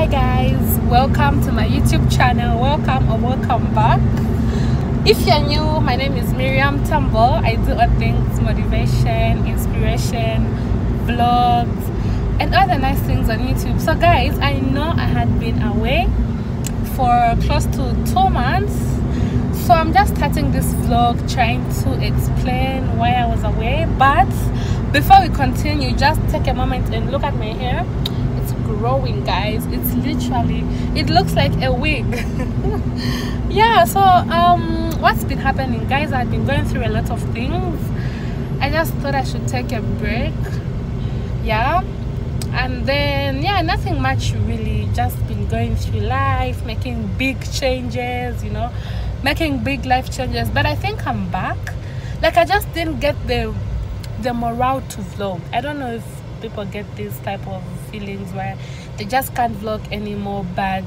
hi guys. Welcome to my youtube channel. Welcome or welcome back. If you're new my name is Mirriam Tamboh. I do all things motivation inspiration vlogs and other nice things on youtube. So guys i know i had been away for close to two months. So i'm just starting this vlog trying to explain why i was away. But before we continue just take a moment and look at my hair growing guys. It's literally it looks like a wig. Yeah so um what's been happening? Guys i've been going through a lot of things. I just thought i should take a break. Yeah. And then yeah nothing much really. Just been going through life making big changes you know making big life changes. But i think i'm back. Like i just didn't get the the morale to vlog. I don't know if people get this type of feelings where they just can't vlog anymore but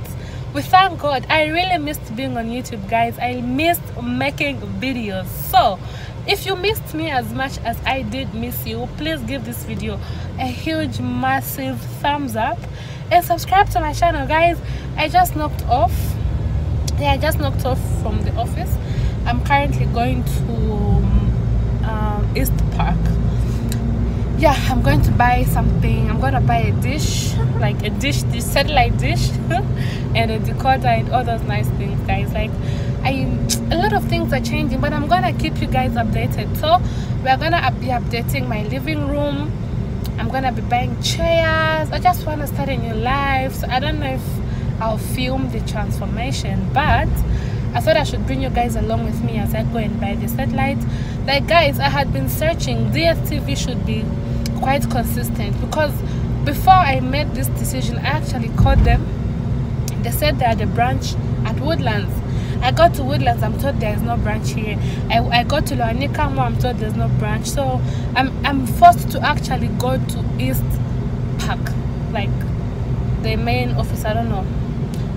we thank god. I really missed being on youtube guys. I missed making videos. So if you missed me as much as i did miss you please give this video a huge massive thumbs up and subscribe to my channel guys. I just knocked off. Yeah i just knocked off from the office. I'm currently going to um, east park yeah i'm going to buy something. I'm gonna buy a dish like a dish this satellite dish and a decoder and all those nice things guys. Like i a lot of things are changing but i'm gonna keep you guys updated. So we're gonna be updating my living room. I'm gonna be buying chairs. I just want to start a new life. So i don't know if i'll film the transformation but I thought I should bring you guys along with me as I go and buy the satellite. Like guys, I had been searching. DSTV should be quite consistent because before I made this decision, I actually called them. They said they had a branch at Woodlands. I got to Woodlands, I'm told there is no branch here. I, I got to Loanika I'm told there's no branch. So I'm, I'm forced to actually go to East Park, like the main office. I don't know.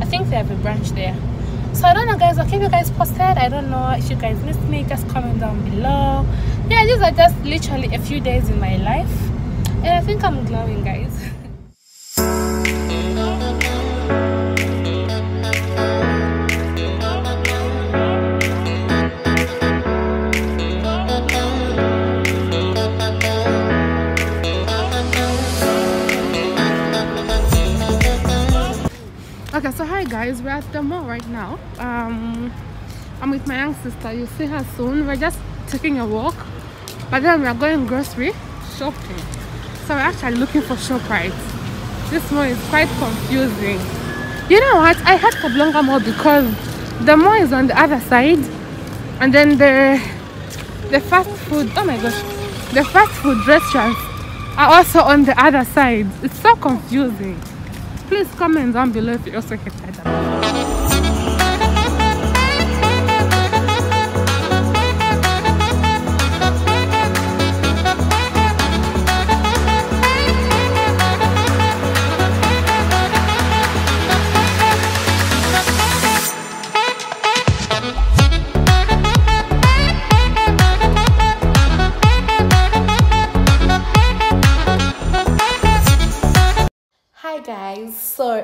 I think they have a branch there so i don't know guys i'll keep you guys posted i don't know if you guys missed me just comment down below yeah these are just literally a few days in my life and i think i'm glowing guys. Okay so hi guys. We're at the mall right now. Um i'm with my young sister. You'll see her soon. We're just taking a walk. But then we're going grocery shopping so we're actually looking for ShopRite. This mall is quite confusing. You know what? I had Kabulonga mall because the mall is on the other side and then the the fast food oh my gosh the fast food restaurants are also on the other side. It's so confusing. Please comment down below if you also hit that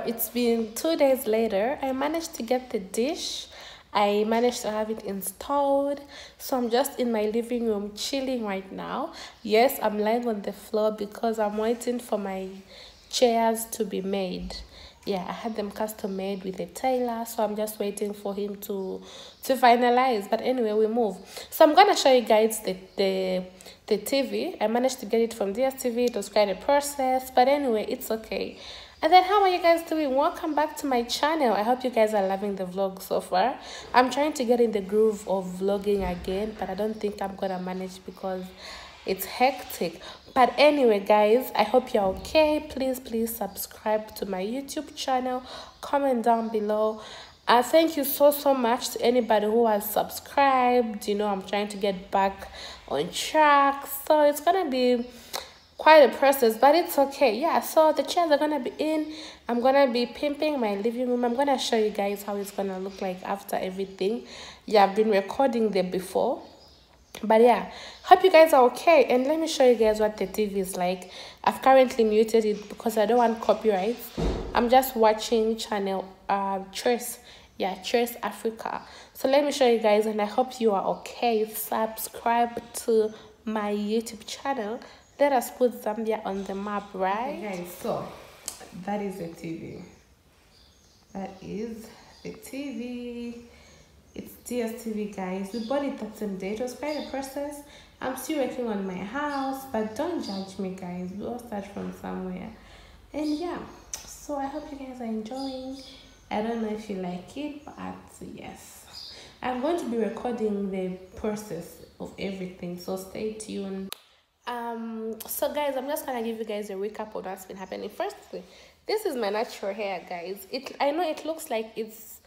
it's been two days later i managed to get the dish. I managed to have it installed. So i'm just in my living room chilling right now. Yes i'm lying on the floor because i'm waiting for my chairs to be made. Yeah i had them custom made with a tailor so i'm just waiting for him to to finalize. But anyway we move. So i'm gonna show you guys the the the tv i managed to get it from dstv it was quite a process but anyway it's okay and then how are you guys doing? Welcome back to my channel. I hope you guys are loving the vlog so far. I'm trying to get in the groove of vlogging again but i don't think i'm gonna manage because it's hectic. But anyway guys i hope you're okay. Please please subscribe to my youtube channel. Comment down below. Uh, thank you so so much to anybody who has subscribed. You know i'm trying to get back on track. So it's gonna be quite a process but it's okay. Yeah so the chairs are gonna be in. I'm gonna be pimping my living room. I'm gonna show you guys how it's gonna look like after everything. Yeah i've been recording there before. But yeah hope you guys are okay. And let me show you guys what the tv is like. I've currently muted it because i don't want copyrights. I'm just watching channel uh choice yeah choice africa. So let me show you guys and i hope you are okay. Subscribe to my youtube channel let us put zambia on the map right? Okay so that is the tv that is the tv it's DSTV guys. We bought it that same day it was quite a process. I'm still working on my house but don't judge me guys. We all start from somewhere. And yeah so I hope you guys are enjoying. I don't know if you like it but yes. I'm going to be recording the process of everything so stay tuned um so guys i'm just gonna give you guys a recap of what's been happening. Firstly this is my natural hair guys. It i know it looks like it's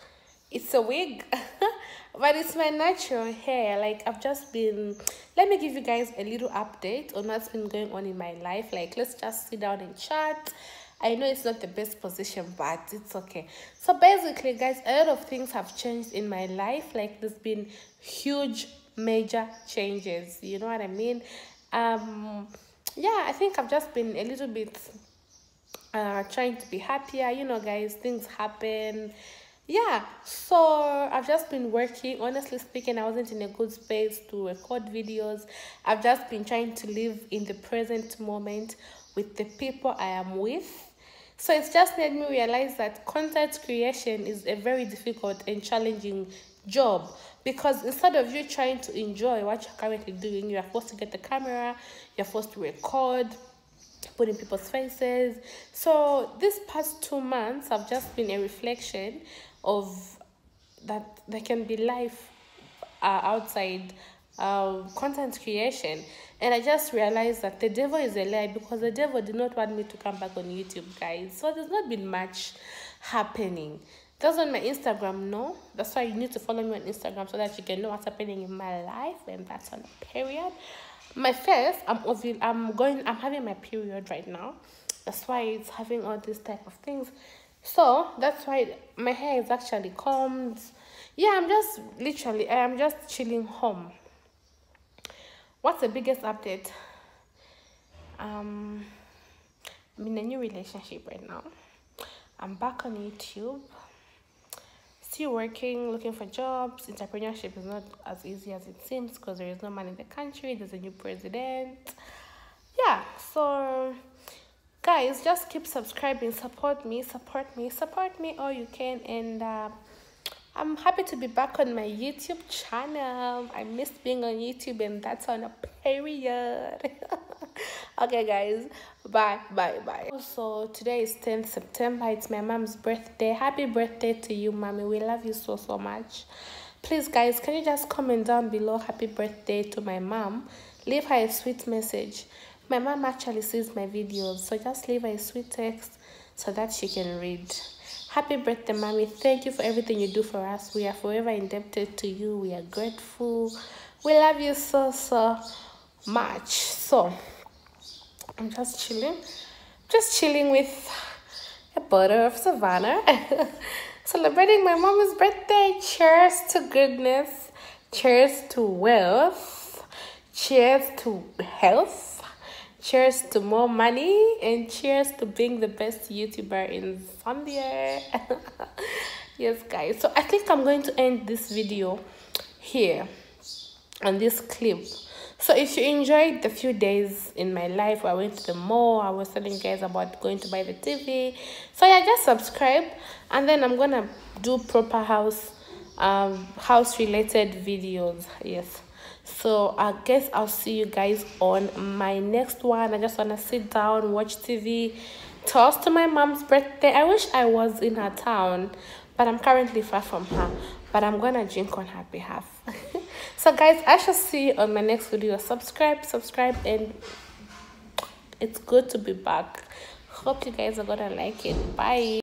it's a wig but it's my natural hair. Like i've just been let me give you guys a little update on what's been going on in my life. Like let's just sit down and chat. I know it's not the best position but it's okay. So basically guys a lot of things have changed in my life. Like there's been huge major changes. You know what i mean um yeah i think i've just been a little bit uh trying to be happier. You know guys things happen. Yeah so i've just been working. Honestly speaking i wasn't in a good space to record videos. I've just been trying to live in the present moment with the people i am with so it's just made me realize that content creation is a very difficult and challenging job because instead of you trying to enjoy what you're currently doing you're forced to get the camera you're forced to record put in people's faces. So this past two months have just been a reflection of that there can be life uh, outside uh, content creation. And i just realized that the devil is a lie because the devil did not want me to come back on youtube guys. So there's not been much happening. That's on my instagram no? That's why you need to follow me on instagram so that you can know what's happening in my life and that's on period. My face i'm i'm going i'm having my period right now. That's why it's having all these type of things. So that's why my hair is actually combed. Yeah i'm just literally i'm just chilling home what's the biggest update? Um i'm in a new relationship right now. I'm back on youtube. Still working looking for jobs. Entrepreneurship is not as easy as it seems because there is no man in the country. There's a new president. Yeah so guys just keep subscribing. Support me support me support me all you can. And uh, i'm happy to be back on my youtube channel. I missed being on youtube and that's on a period. Okay guys. Bye bye bye. Also today is 10th september. It's my mom's birthday. Happy birthday to you mommy. We love you so so much. Please guys can you just comment down below happy birthday to my mom? Leave her a sweet message. My mom actually sees my videos, so just leave her a sweet text so that she can read. Happy birthday, mommy. Thank you for everything you do for us. We are forever indebted to you. We are grateful. We love you so, so much. So, I'm just chilling. Just chilling with a butter of Savanna. Celebrating my mom's birthday. Cheers to goodness. Cheers to wealth. Cheers to health cheers to more money and cheers to being the best youtuber in zambia. Yes guys. So i think i'm going to end this video here on this clip. So if you enjoyed the few days in my life where i went to the mall i was telling you guys about going to buy the tv so yeah just subscribe. And then i'm gonna do proper house um house related videos. Yes so i guess i'll see you guys on my next one. I just want to sit down watch tv toast to my mom's birthday. I wish i was in her town but i'm currently far from her. But i'm gonna drink on her behalf. So guys i shall see you on my next video. Subscribe subscribe and it's good to be back. Hope you guys are gonna like it. Bye